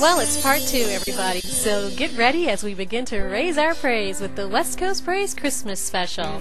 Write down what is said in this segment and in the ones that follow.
Well, it's part two, everybody, so get ready as we begin to raise our praise with the West Coast Praise Christmas Special.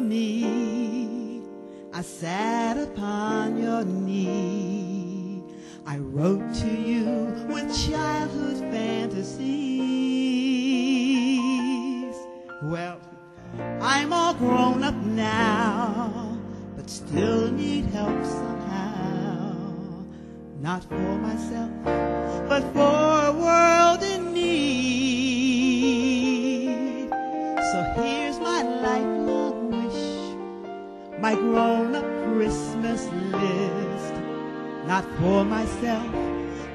me, I sat upon your knee. I wrote to you with childhood fantasies. Well, I'm all grown up now, but still need help somehow. Not for myself, but for a world in need. So here's my lifelong wish, my grown up Christmas list not for myself,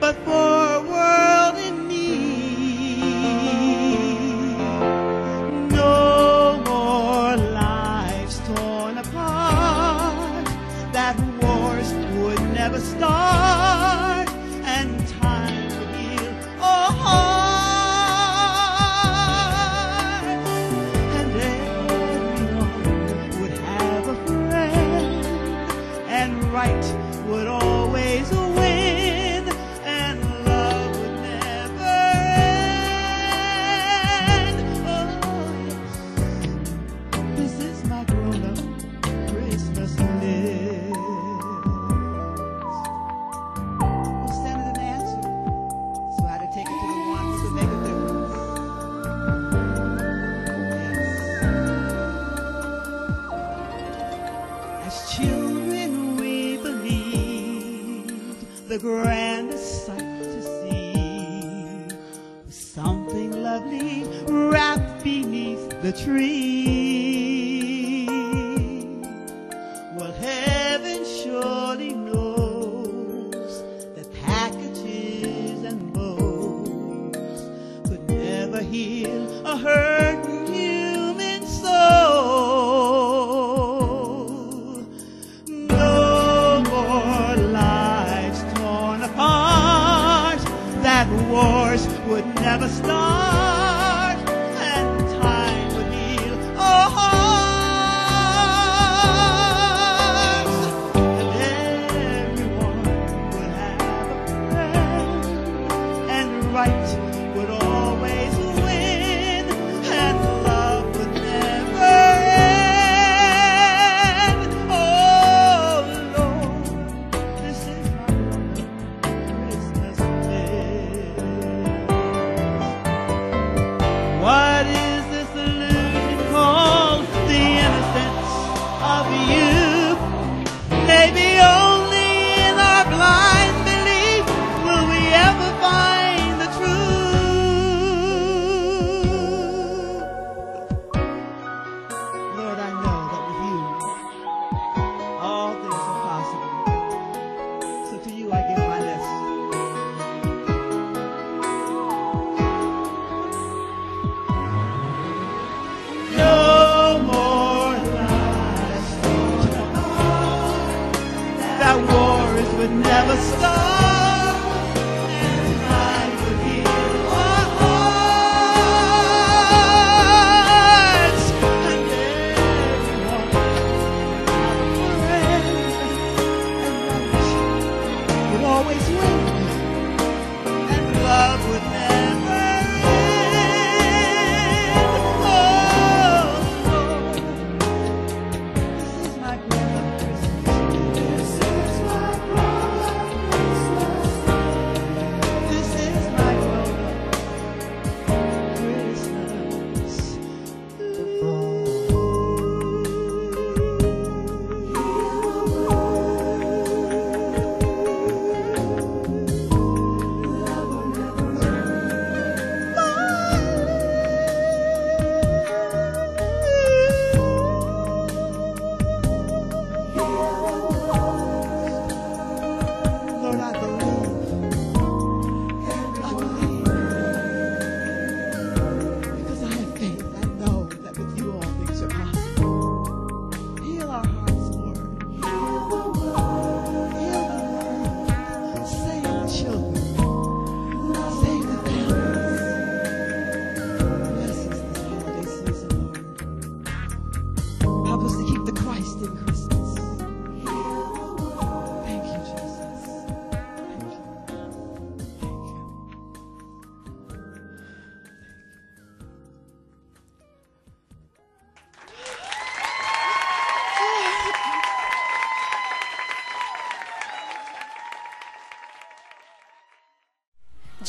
but for a world. the grandest sight to see something lovely wrapped beneath the tree. Well, heaven surely knows that packages and bows could never heal a hurt.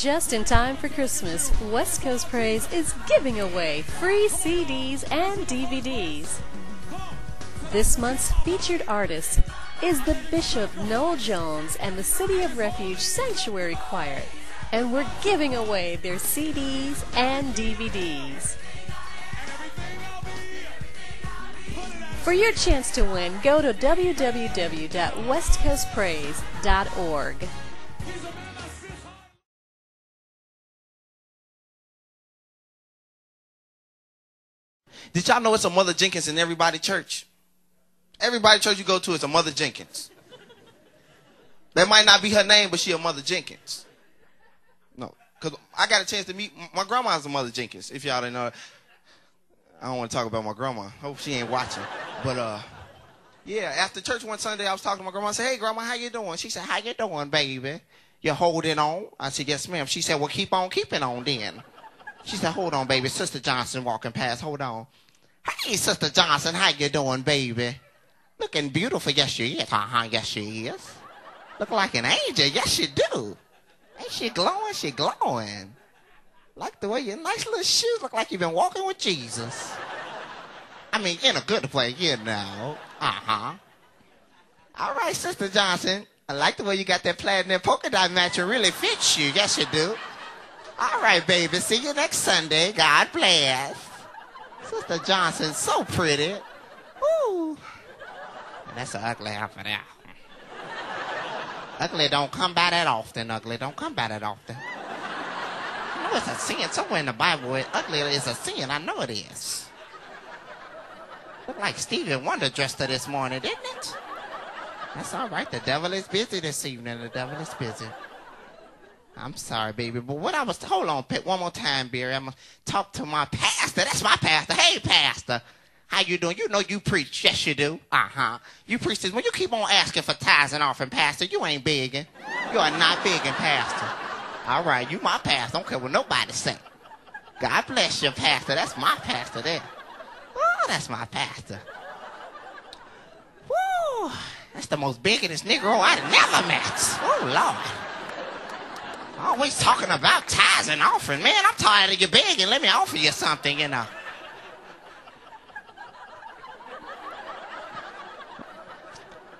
Just in time for Christmas, West Coast Praise is giving away free CDs and DVDs. This month's featured artist is the Bishop Noel Jones and the City of Refuge Sanctuary Choir, and we're giving away their CDs and DVDs. For your chance to win, go to www.westcoastpraise.org. Did y'all know it's a Mother Jenkins in everybody church? Everybody church you go to is a Mother Jenkins. That might not be her name, but she a Mother Jenkins. No, because I got a chance to meet my grandma's a Mother Jenkins. If y'all didn't know, I don't want to talk about my grandma. Hope she ain't watching. But uh, yeah, after church one Sunday, I was talking to my grandma. I said, "Hey, grandma, how you doing?" She said, "How you doing, baby? You holding on?" I said, "Yes, ma'am." She said, "Well, keep on keeping on then." She said, "Hold on, baby. Sister Johnson walking past. Hold on." Hey, Sister Johnson, how you doing, baby? Looking beautiful. Yes, she is. Uh-huh. Yes, she is. Look like an angel. Yes, she do. Ain't she glowing? She glowing. Like the way your nice little shoes look like you've been walking with Jesus. I mean, in a good way, you know. Uh-huh. All right, Sister Johnson. I like the way you got that platinum polka dot match. It really fits you. Yes, you do. All right, baby. See you next Sunday. God bless. Sister Johnson, so pretty. Ooh. And that's an ugly outfit there. ugly don't come by that often, ugly. Don't come by that often. I know it's a sin. Somewhere in the Bible, ugly is a sin. I know it is. Look like Stevie Wonder dressed her this morning, didn't it? That's all right. The devil is busy this evening. The devil is busy. I'm sorry, baby, but what I was hold on, one more time, Barry. I'm gonna talk to my pastor. That's my pastor. Hey, pastor, how you doing? You know you preach. Yes, you do. Uh huh. You preach this. When you keep on asking for tithes and offering, pastor, you ain't begging. You are not begging, pastor. All right, you my pastor. Don't care what nobody say. God bless you, pastor. That's my pastor there. Oh, that's my pastor. Woo! That's the most biggest Negro I've never met. Oh, Lord. Always talking about tithes and offering. Man, I'm tired of you begging. Let me offer you something, you know.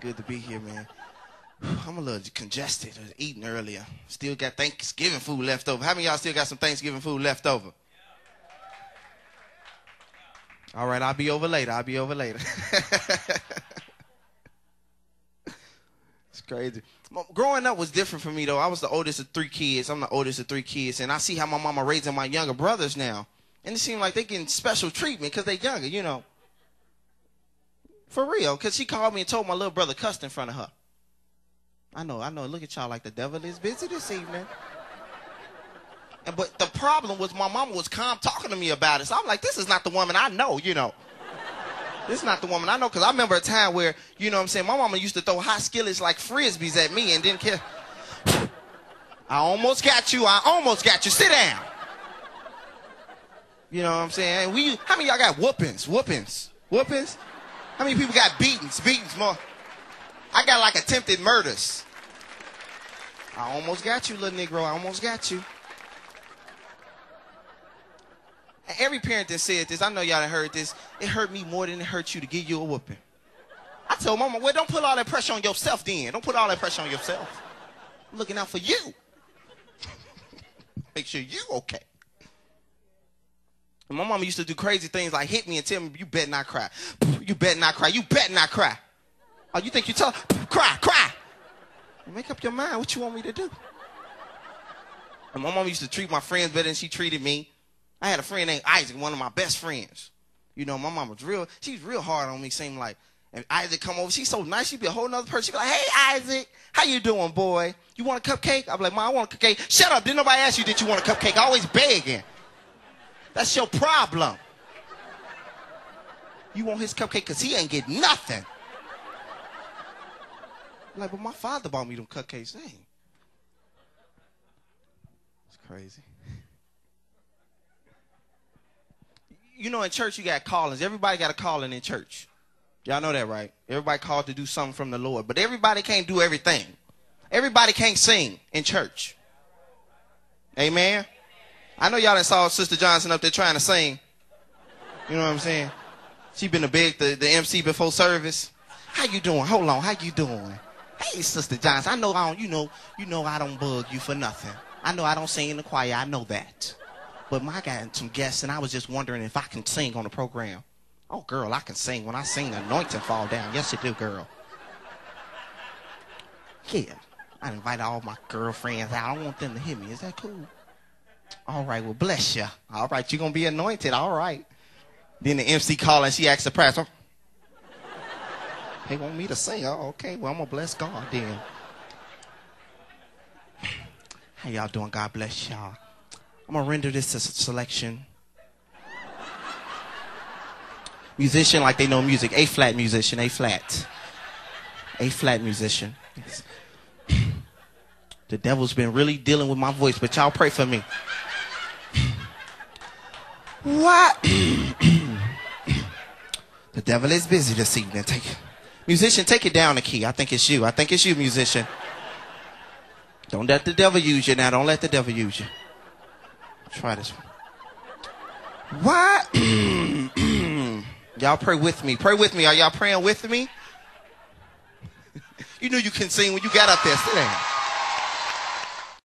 Good to be here, man. I'm a little congested. I was eating earlier. Still got Thanksgiving food left over. How many y'all still got some Thanksgiving food left over? All right, I'll be over later. I'll be over later. it's crazy. Growing up was different for me though. I was the oldest of three kids. I'm the oldest of three kids, and I see how my mama raising my younger brothers now, and it seems like they getting special treatment because they younger, you know. For real, because she called me and told my little brother cussed in front of her. I know, I know. Look at y'all like the devil is busy this evening. And but the problem was my mama was calm talking to me about it. So I'm like, this is not the woman I know, you know. This is not the woman I know because I remember a time where, you know what I'm saying, my mama used to throw hot skillets like frisbees at me and didn't care. I almost got you. I almost got you. Sit down. You know what I'm saying? We, how many y'all got whoopings? Whoopings? Whoopings? How many people got beatings? Beatings more. I got like attempted murders. I almost got you, little Negro. I almost got you. Every parent that said this, I know y'all heard this, it hurt me more than it hurt you to give you a whooping. I told mama, well, don't put all that pressure on yourself then. Don't put all that pressure on yourself. I'm looking out for you. Make sure you okay. And my mama used to do crazy things like hit me and tell me, you better not cry. You better not cry. You better not cry. Oh, you think you tell cry, cry. Make up your mind what you want me to do. And my mom used to treat my friends better than she treated me. I had a friend named Isaac, one of my best friends. You know, my mom was real, she was real hard on me, seemed like. And Isaac come over, she's so nice, she'd be a whole nother person. She'd be like, hey, Isaac, how you doing, boy? You want a cupcake? I'm like, Mom, I want a cupcake. Shut up, didn't nobody ask you did you want a cupcake? I Always begging. That's your problem. You want his cupcake because he ain't get nothing. I'm like, but my father bought me them cupcakes. Dang. It's crazy. You know, in church you got callings. Everybody got a calling in church. Y'all know that, right? Everybody called to do something from the Lord, but everybody can't do everything. Everybody can't sing in church. Amen. I know y'all done saw Sister Johnson up there trying to sing. You know what I'm saying? She been a big the, the MC before service. How you doing? Hold on, how you doing? Hey, Sister Johnson, I know I don't, you know, you know I don't bug you for nothing. I know I don't sing in the choir, I know that. But my got some guests and I was just wondering if I can sing on the program. Oh girl, I can sing. When I sing, the anointing fall down. Yes, you do, girl. Yeah. I invite all my girlfriends out. I don't want them to hear me. Is that cool? All right, well, bless you. All right, you're going to be anointed. All right. Then the MC call and she asks the pastor, they want me to sing. Oh, okay. Well, I'm going to bless God then. How y'all doing? God bless y'all. I'm to render this a selection. Musician like they know music. A flat musician. A flat. A flat musician. The devil's been really dealing with my voice, but y'all pray for me. What? the devil is busy this evening. Take. Musician, take it down a key. I think it's you. I think it's you, musician. Don't let the devil use you now. Don't let the devil use you. Try this one. What? y'all pray with me. Pray with me. Are y'all praying with me? you knew you can sing when you got up there. Sit down.